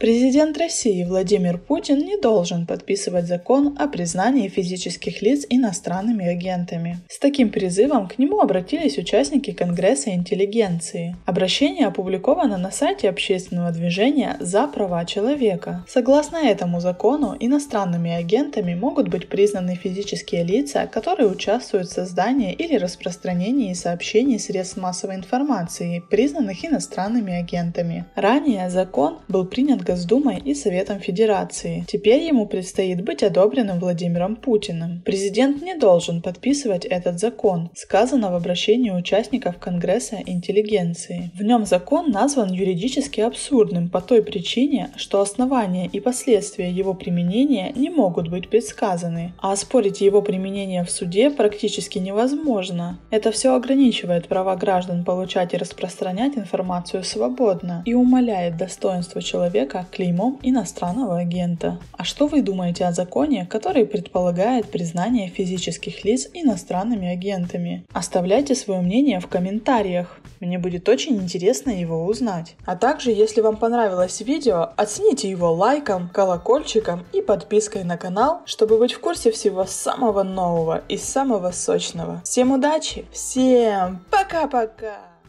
Президент России Владимир Путин не должен подписывать закон о признании физических лиц иностранными агентами. С таким призывом к нему обратились участники Конгресса интеллигенции. Обращение опубликовано на сайте общественного движения «За права человека». Согласно этому закону, иностранными агентами могут быть признаны физические лица, которые участвуют в создании или распространении сообщений средств массовой информации, признанных иностранными агентами. Ранее закон был принят Госдумой и Советом Федерации. Теперь ему предстоит быть одобренным Владимиром Путиным. Президент не должен подписывать этот закон, сказано в обращении участников Конгресса интеллигенции. В нем закон назван юридически абсурдным по той причине, что основания и последствия его применения не могут быть предсказаны, а оспорить его применение в суде практически невозможно. Это все ограничивает права граждан получать и распространять информацию свободно и умаляет достоинство человека клеймом иностранного агента. А что вы думаете о законе, который предполагает признание физических лиц иностранными агентами? Оставляйте свое мнение в комментариях. Мне будет очень интересно его узнать. А также, если вам понравилось видео, оцените его лайком, колокольчиком и подпиской на канал, чтобы быть в курсе всего самого нового и самого сочного. Всем удачи! Всем пока-пока!